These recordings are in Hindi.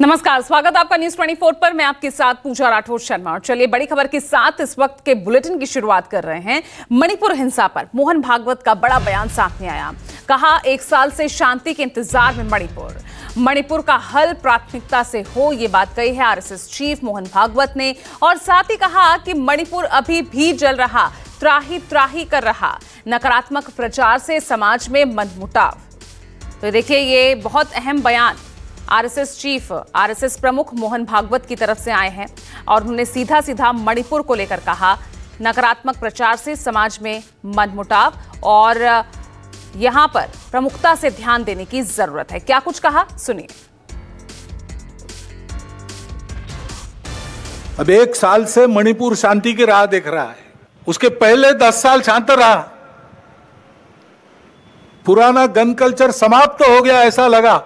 नमस्कार, स्वागत आपका न्यूज़ 24 पर। मैं आपके साथ पूजा राठौर शर्मा और चलिए बड़ी खबर के साथ इस वक्त के बुलेटिन की शुरुआत कर रहे हैं मणिपुर हिंसा पर। मोहन भागवत का बड़ा बयान सामने आया। कहा, एक साल से शांति के इंतज़ार में मणिपुर। मणिपुर का हल प्राथमिकता से हो, ये बात कही है आरएसएस चीफ मोहन भागवत ने। और साथ ही कहा कि मणिपुर अभी भी जल रहा, त्राही त्राही कर रहा। नकारात्मक प्रचार से समाज में मनमुटाव। तो देखिए, ये बहुत अहम बयान। आरएसएस चीफ, आरएसएस प्रमुख मोहन भागवत की तरफ़ से आए हैं और उन्होंने सीधा सीधा मणिपुर को लेकर कहा, नकारात्मक प्रचार से समाज में मनमुटाव और, यहाँ पर प्रमुखता से ध्यान देने की ज़रूरत है। क्या कुछ कहा? सुनिए। अब एक साल से मणिपुर शांति की राह देख रहा है। उसके पहले दस साल शांत रहा। पुराना गन कल्चर समाप्त तो हो गया ऐसा लगा।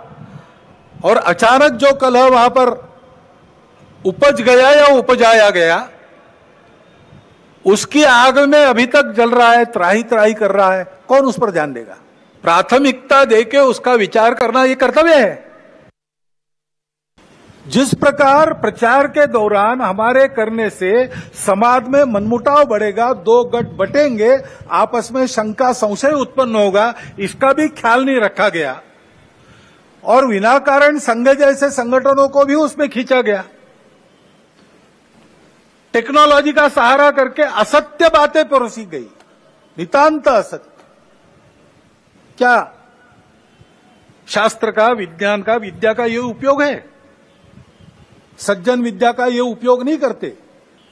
और अचानक जो कलह वहाँ पर उपज गया या उपजाया गया, उसकी आग में अभी तक जल रहा है, त्राही त्राही कर रहा है, कौन उस पर ध्यान देगा? प्राथमिकता देके उसका विचार करना ये कर्तव्य है। जिस प्रकार प्रचार के दौरान हमारे करने से समाज में मनमुटाव बढ़ेगा, दो गट बटेंगे, आपस में शंका संशय उत्पन्न होगा, इसका भी ख्याल नहीं रखा गया। और विनाकारण संघ जैसे संगठनों को भी उसमें खींचा गया। टेक्नोलॉजी का सहारा करके असत्य बातें परोसी गई। नितांत असत्य। क्या शास्त्र का, विज्ञान का, विद्या का ये उपयोग है? सज्जन विद्या का ये उपयोग नहीं करते।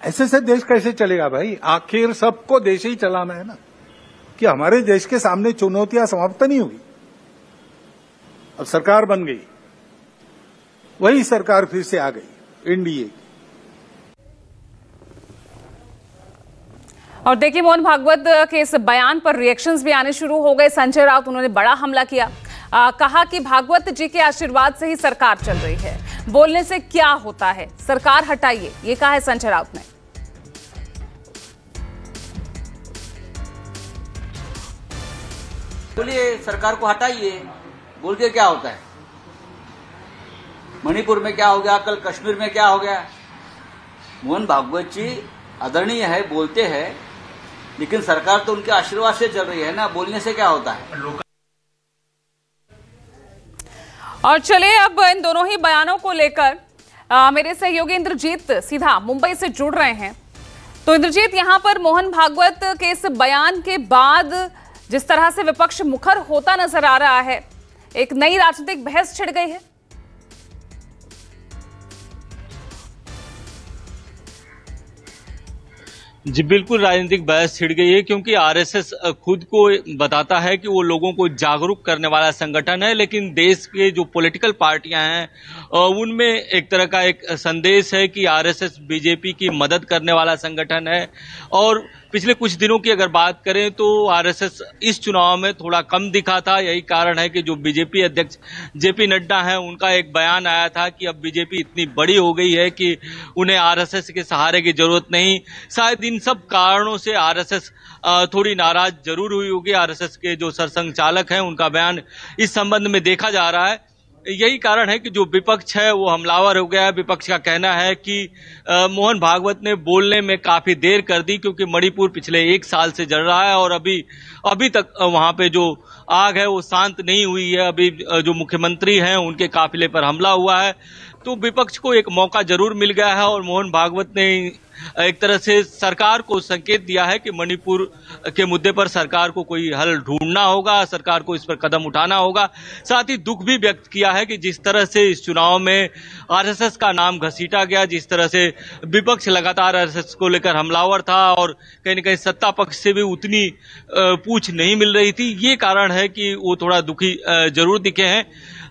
ऐसे से देश कैसे चलेगा भाई? आखिर सबको देश ही चलाना है ना। कि हमारे देश के सामने चुनौतियाँ समाप्त नहीं हुई अब सरकार बन गई। वही सरकार फिर से आ गई एनडीए। और देखिए मोहन भागवत के इस बयान पर रिएक्शंस भी आने शुरू हो गए। संजय राउत उन्होंने बड़ा हमला किया। आ, कहा कि भागवत जी के आशीर्वाद से ही सरकार चल रही है। बोलने से क्या होता है? सरकार हटाइए ये कहा है संजय राउत ने। बोलिए सरकार को हटाइए। बोल के क्या होता है? मणिपुर में क्या हो गया? कल कश्मीर में क्या हो गया? मोहन भागवत जी आदरणीय है, बोलते हैं, लेकिन सरकार तो उनके आशीर्वाद से चल रही है ना? बोलने से क्या होता है? और चलिए अब इन दोनों ही बयानों को लेकर मेरे सहयोगी इंद्रजीत सीधा मुंबई से जुड़ रहे हैं। तो इंद्रजीत, यहाँ पर मोहन भागवत के इस बयान के बाद जिस तरह से विपक्ष मुखर होता नज़र आ रहा है एक नई राजनीतिक बहस छिड़ गई है। जी, बिल्कुल राजनीतिक बहस छिड़ गई है क्योंकि आरएसएस खुद को बताता है कि वो लोगों को जागरूक करने वाला संगठन है, लेकिन देश के जो पॉलिटिकल पार्टियाँ हैं उनमें एक तरह का एक संदेश है कि आरएसएस बीजेपी की मदद करने वाला संगठन है। और पिछले कुछ दिनों की अगर बात करें तो आरएसएस इस चुनाव में थोड़ा कम दिखा था। यही कारण है कि जो बीजेपी अध्यक्ष जेपी नड्डा हैं, उनका एक बयान आया था कि अब बीजेपी इतनी बड़ी हो गई है कि उन्हें आरएसएस के सहारे की ज़रूरत नहीं। शायद इन सब कारणों से आरएसएस थोड़ी नाराज़ ज़रूर हुई होगी। आरएसएस के जो सरसंघ चालक हैं उनका बयान इस संबंध में देखा जा रहा है। यही कारण है कि जो विपक्ष है वो हमलावर हो गया है। विपक्ष का कहना है कि आ, मोहन भागवत ने बोलने में काफ़ी देर कर दी क्योंकि मणिपुर पिछले एक साल से जल रहा है और अभी अभी तक वहाँ पे जो आग है वो शांत नहीं हुई है। अभी जो मुख्यमंत्री हैं उनके काफिले पर हमला हुआ है। तो विपक्ष को एक मौका ज़रूर मिल गया है और मोहन भागवत ने एक तरह से सरकार को संकेत दिया है कि मणिपुर के मुद्दे पर सरकार को कोई हल ढूंढना होगा, सरकार को इस पर कदम उठाना होगा। साथ ही दुख भी व्यक्त किया है कि जिस तरह से इस चुनाव में आरएसएस का नाम घसीटा गया, जिस तरह से विपक्ष लगातार आरएसएस को लेकर हमलावर था और कहीं ना कहीं सत्ता पक्ष से भी उतनी पूछ नहीं मिल रही थी। ये कारण है कि वो थोड़ा दुखी ज़रूर दिखे हैं।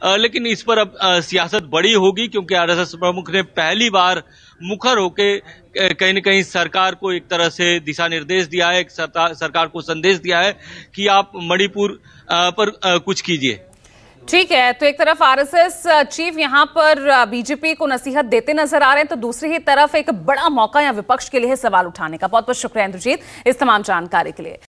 लेकिन इस पर अब सियासत बड़ी होगी क्योंकि आरएसएस प्रमुख ने पहली बार मुखर होके कहीं न कहीं सरकार को एक तरह से दिशा निर्देश दिया है सरकार को संदेश दिया है कि आप मणिपुर पर कुछ कीजिए। ठीक है तो एक तरफ़ आरएसएस चीफ यहाँ पर बीजेपी को नसीहत देते नज़र आ रहे हैं तो दूसरी ही तरफ़ एक बड़ा मौका या विपक्ष के लिए सवाल उठाने का। बहुत बहुत शुक्रिया इंद्रजीत, इस तमाम जानकारी के लिए।